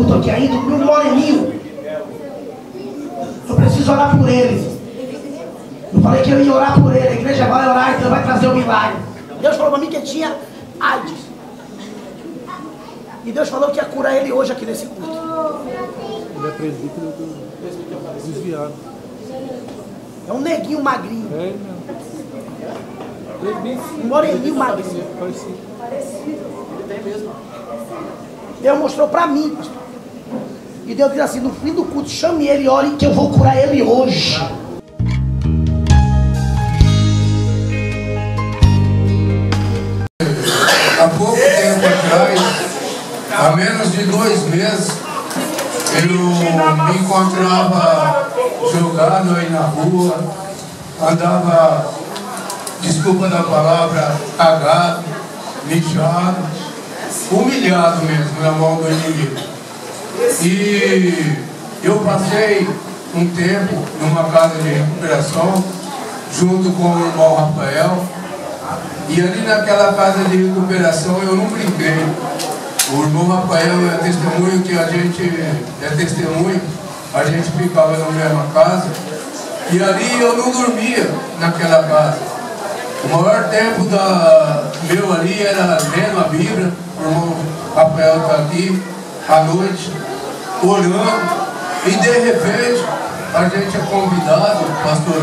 culto aqui ainda, o meu moreninho. Eu preciso orar por ele. Eu falei que eu ia orar por ele. A igreja vai orar, então vai trazer o milagre. Deus falou para mim que ele tinha AIDS. E Deus falou que ia curar ele hoje aqui nesse culto. Ele é presbítero do desviado. É um neguinho magrinho. É ele mesmo. Um moreninho magrinho. Parecido. Deus mostrou para mim, pastor. E Deus disse assim: no fim do culto, chame ele e ore que eu vou curar ele hoje. Há pouco tempo atrás, há menos de dois meses, eu me encontrava jogado aí na rua, andava, desculpa da palavra, cagado, mijado, humilhado mesmo na mão do inimigo. E eu passei um tempo numa casa de recuperação, junto com o irmão Rafael, e ali naquela casa de recuperação eu não brinquei. O irmão Rafael é testemunho que a gente é testemunho, a gente ficava na mesma casa. E ali eu não dormia naquela casa. O maior tempo da, meu ali era lendo a Bíblia, o irmão Rafael está aqui, à noite, orando. E de repente a gente é convidado, pastor,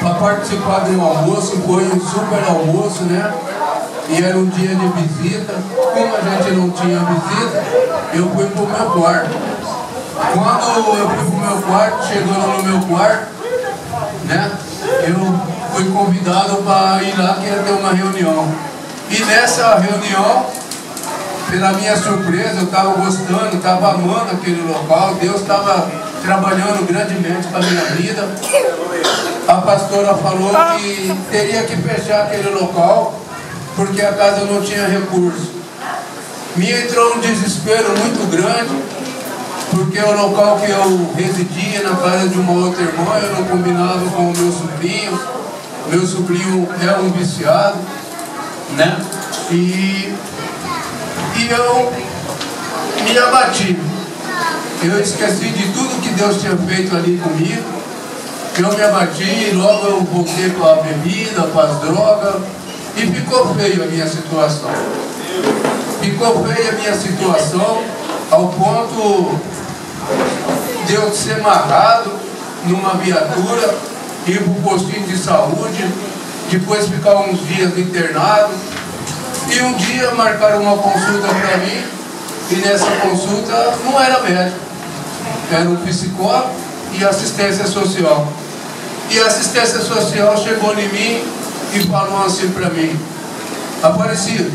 para participar de um almoço, foi um super almoço, né? E era um dia de visita. Como a gente não tinha visita, eu fui para o meu quarto. Quando eu fui para o meu quarto, chegando no meu quarto, fui convidado para ir lá que ia ter uma reunião. E nessa reunião, pela minha surpresa, eu estava gostando, estava amando aquele local, Deus estava trabalhando grandemente para a minha vida. A pastora falou que teria que fechar aquele local porque a casa não tinha recurso. Me entrou um desespero muito grande, porque o local que eu residia, na casa de uma outra irmã, eu não combinava com o meu sobrinho. Meu sobrinho é um viciado, né? E, e eu me abati. Eu esqueci de tudo que Deus tinha feito ali comigo. Eu me abati, logo eu voltei para a bebida, para as drogas, e ficou feio a minha situação. Ficou feia a minha situação, ao ponto de eu ser amarrado numa viatura, ir para o postinho de saúde, depois ficar uns dias internado. E um dia marcaram uma consulta para mim, e nessa consulta não era médico, era um psicólogo e assistência social. E a assistência social chegou em mim e falou assim para mim, Aparecido,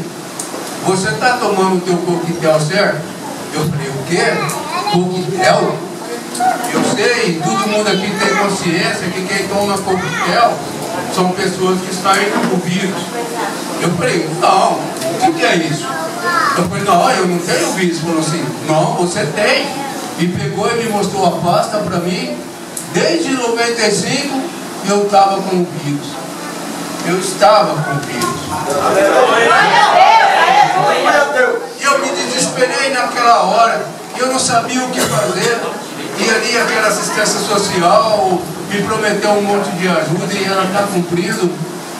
você está tomando o teu coquetel certo? Eu falei, o quê? Coquetel? Eu sei, todo mundo aqui tem consciência que quem toma coquetel são pessoas que estão envolvidas. Eu falei, não, o que, é isso? Eu falei, não, eu não tenho vírus. Falou assim, não, você tem. E pegou e me mostrou a pasta para mim. Desde 95 eu estava com o vírus. Eu estava com o vírus. E eu me desesperei naquela hora. Eu não sabia o que fazer. E ali aquela assistência social me prometeu um monte de ajuda e ela está cumprindo.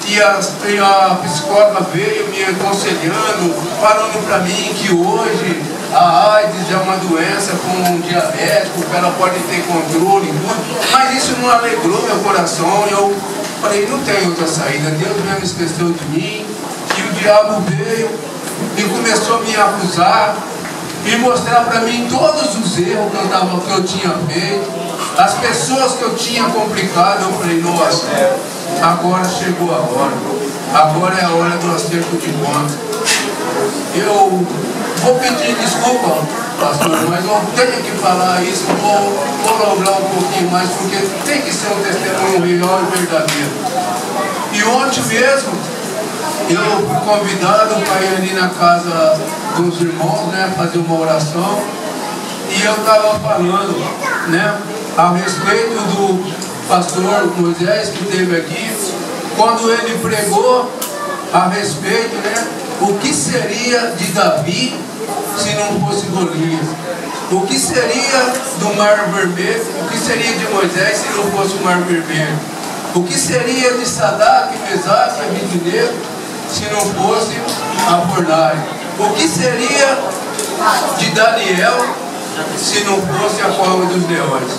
E a, e a psicóloga veio me aconselhando, falando para mim que hoje a AIDS é uma doença com diabético, que ela pode ter controle. Mas isso não alegrou meu coração. Eu falei, não tem outra saída. Deus mesmo esqueceu de mim. E o diabo veio e começou a me acusar e mostrar para mim todos os erros que eu, tava, que eu tinha feito, as pessoas que eu tinha complicado. Eu falei, nossa, agora chegou a hora. Agora é a hora do acerto de contas. Eu vou pedir desculpa, pastor, mas eu tenho que falar isso, vou prolongar um pouquinho mais, porque tem que ser um testemunho real e verdadeiro. E ontem mesmo, eu fui convidado para ir ali na casa dos irmãos, né, fazer uma oração, e eu estava falando, né, a respeito do pastor Moisés que esteve aqui, quando ele pregou a respeito, né, o que seria de Davi se não fosse Golias. O que seria do mar vermelho? O que seria de Moisés se não fosse o mar vermelho? O que seria de Sadak, Mesaque Abidinego se não fosse a fornalha? O que seria de Daniel se não fosse a cova dos leões?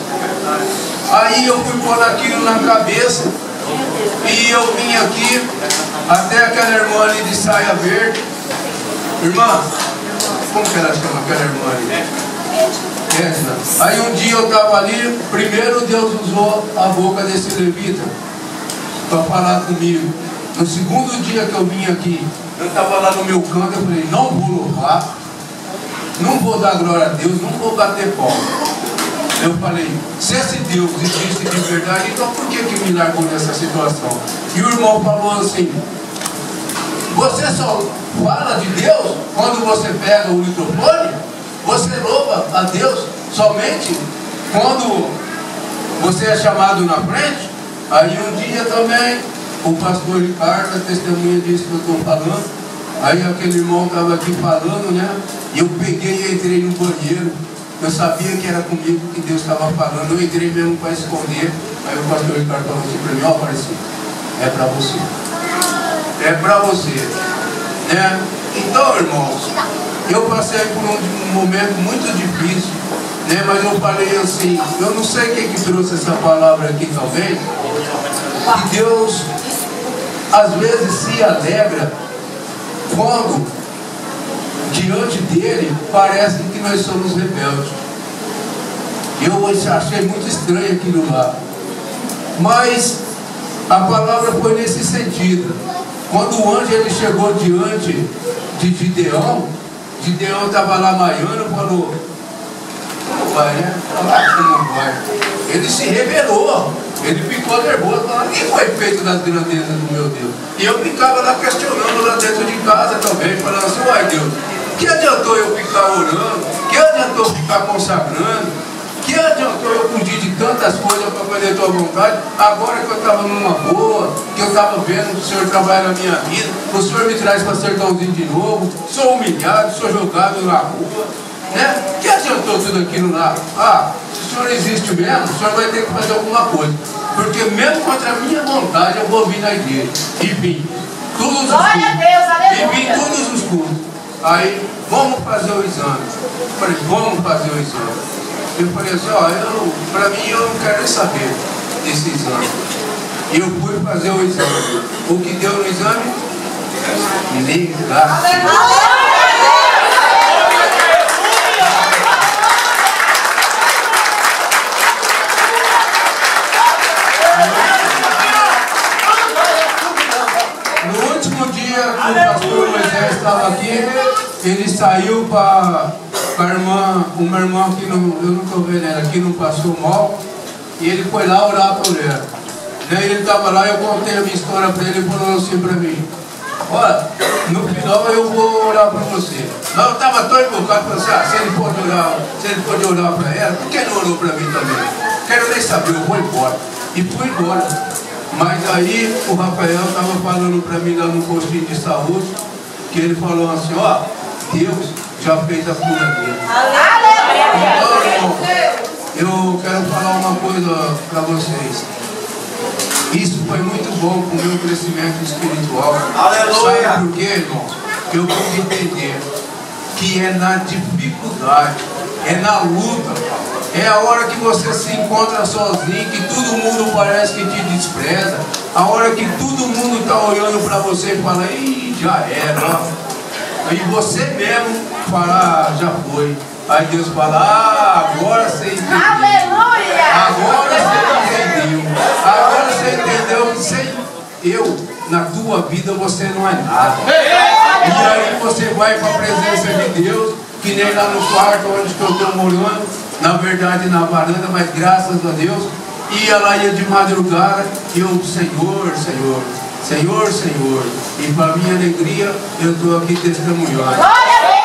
Aí eu fui pôr aquilo na cabeça e eu vim aqui até aquela irmã ali de saia verde. Irmã, como que ela chama aquela irmã ali? Essa. Aí um dia eu estava ali, primeiro Deus usou a boca desse levita para falar comigo. No segundo dia que eu vim aqui, eu estava lá no meu canto, eu falei, não vou louvar, não vou dar glória a Deus, não vou bater palma. Eu falei, se esse Deus existe de verdade, então por que, que me largou nessa situação? E o irmão falou assim, você só fala de Deus quando você pega o microfone? Você louva a Deus somente quando você é chamado na frente? Aí um dia também, o pastor Ricardo, a testemunha disso que eu estou falando, aí aquele irmão estava aqui falando, né? E eu peguei e entrei no banheiro. Eu sabia que era comigo que Deus estava falando. Eu entrei mesmo para esconder. Aí o pastor Ricardo falou assim para mim, ó, oh, é para você. É para você. Né? Então, irmãos, eu passei por um momento muito difícil, né? mas eu falei assim, eu não sei quem que trouxe essa palavra aqui talvez, que Deus às vezes se alegra quando diante dele parece que nós somos rebeldes. Eu achei muito estranho aquilo lá. Mas a palavra foi nesse sentido. Quando o anjo ele chegou diante de Gideão, Gideão estava lá maiando, falou, como vai, né? Como vai? Ele se revelou, ele ficou nervoso, falando, o que foi feito das grandezas do meu Deus? E eu ficava lá questionando lá dentro de casa também, falando assim, uai Deus, que adiantou eu ficar orando? Que adiantou ficar consagrando? Que adiantou eu fugir de tantas coisas para fazer a tua vontade? Agora que eu estava numa boa, que eu estava vendo que o Senhor trabalha na minha vida, o Senhor me traz para sertãozinho de novo, sou humilhado, sou jogado na rua. Né? Que adiantou tudo aquilo lá? Ah, se o Senhor existe mesmo, o Senhor vai ter que fazer alguma coisa. Porque mesmo contra a minha vontade eu vou vir na igreja. E vim. Todos os Glória a Deus, aleluia. E vim todos os cultos. Aí, vamos fazer o exame. Eu falei, vamos fazer o exame. Eu falei assim, ó, eu, pra mim eu não quero saber desse exame. E eu fui fazer o exame. O que deu no exame? Negação. No último dia que o pastor Moisés estava aqui, ele saiu para a irmã, uma irmã que não, eu não estou vendo ela, que não passou mal, e ele foi lá orar por ela. Daí ele estava lá, eu contei a minha história para ele e falou assim para mim, olha, no final eu vou orar para você. Eu estava tão invocado, falei assim, ah, se ele pode orar, se ele pode orar para ela, por que não orou para mim também? Quero nem saber, eu vou embora. E fui embora. Mas aí o Rafael estava falando para mim lá no postinho de saúde, que ele falou assim, ó, Deus já fez a cura dele. Então, irmão, eu quero falar uma coisa para vocês. Isso foi muito bom para o meu crescimento espiritual. Aleluia. Sabe por quê, irmão? Eu pude entender que é na dificuldade, é na luta, é a hora que você se encontra sozinho, que todo mundo parece que te despreza, a hora que todo mundo está olhando para você e fala, Ih, já era. E você mesmo fala, ah, já foi. Aí Deus fala, ah, agora você entendeu. Aleluia. Agora você entendeu. Agora você entendeu que sem eu, na tua vida, você não é nada. E aí você vai para a presença de Deus, que nem lá no quarto onde eu estou morando, na verdade na varanda, mas graças a Deus, ia lá, ia de madrugada, e eu, Senhor, Senhor, Senhor, Senhor, e para minha alegria, eu estou aqui testemunhando.